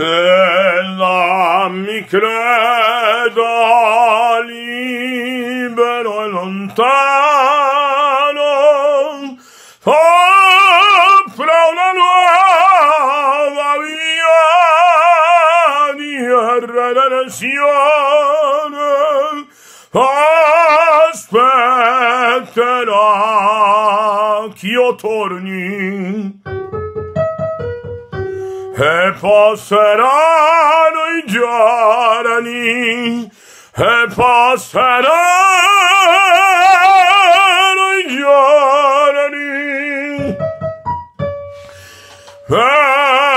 Ella mi creda libero e lontano Sopra una nuova via di redenzione. Aspetterà ch'io torni. E passeranno i giorni e passeranno i giorni ed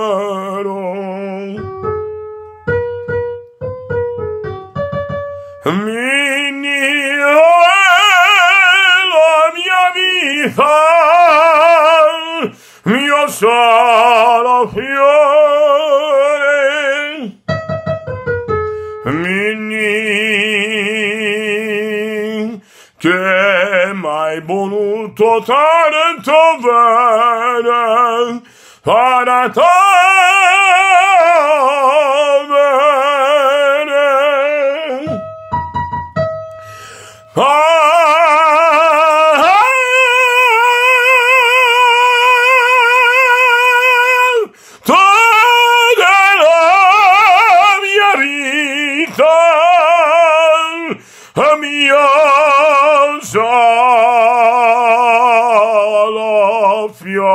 caro. Minio la mia vita mio solo fiore. Minio che mai voluto tanto bene, para todo Toda la vida. afiyar.